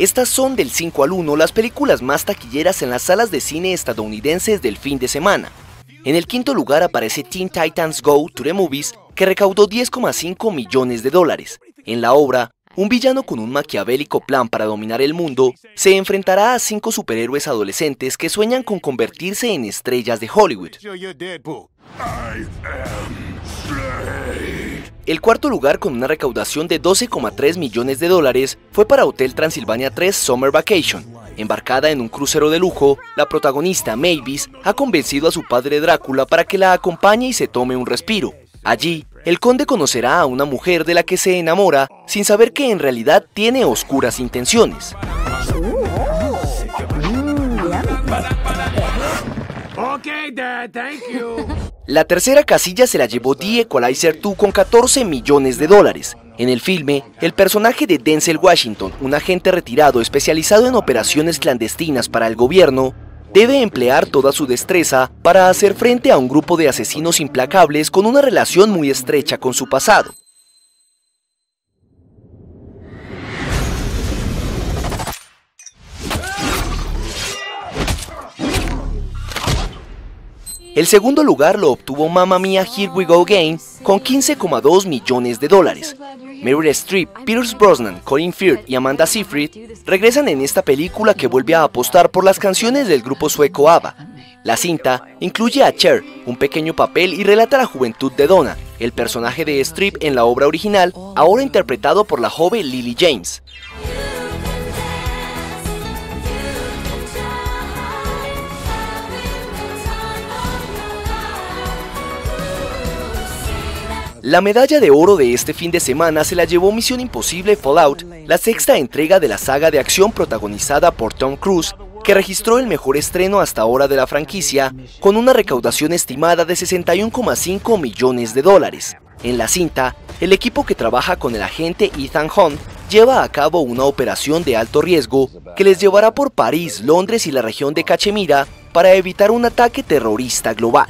Estas son del 5 al 1 las películas más taquilleras en las salas de cine estadounidenses del fin de semana. En el quinto lugar aparece Teen Titans Go to the Movies, que recaudó 10,5 millones de dólares. En la obra, un villano con un maquiavélico plan para dominar el mundo se enfrentará a cinco superhéroes adolescentes que sueñan con convertirse en estrellas de Hollywood. El cuarto lugar con una recaudación de 12,3 millones de dólares fue para Hotel Transilvania 3 Summer Vacation. Embarcada en un crucero de lujo, la protagonista Mavis ha convencido a su padre Drácula para que la acompañe y se tome un respiro. Allí, el conde conocerá a una mujer de la que se enamora sin saber que en realidad tiene oscuras intenciones. La tercera casilla se la llevó The Equalizer 2 con 14 millones de dólares. En el filme, el personaje de Denzel Washington, un agente retirado especializado en operaciones clandestinas para el gobierno, debe emplear toda su destreza para hacer frente a un grupo de asesinos implacables con una relación muy estrecha con su pasado. El segundo lugar lo obtuvo Mamma Mia Here We Go Again con 15,2 millones de dólares. Meryl Streep, Pierce Brosnan, Colin Firth y Amanda Seyfried regresan en esta película que vuelve a apostar por las canciones del grupo sueco ABBA. La cinta incluye a Cher, un pequeño papel y relata la juventud de Donna, el personaje de Streep en la obra original, ahora interpretado por la joven Lily James. La medalla de oro de este fin de semana se la llevó Misión Imposible Fallout, la sexta entrega de la saga de acción protagonizada por Tom Cruise, que registró el mejor estreno hasta ahora de la franquicia, con una recaudación estimada de 61,5 millones de dólares. En la cinta, el equipo que trabaja con el agente Ethan Hunt lleva a cabo una operación de alto riesgo que les llevará por París, Londres y la región de Cachemira para evitar un ataque terrorista global.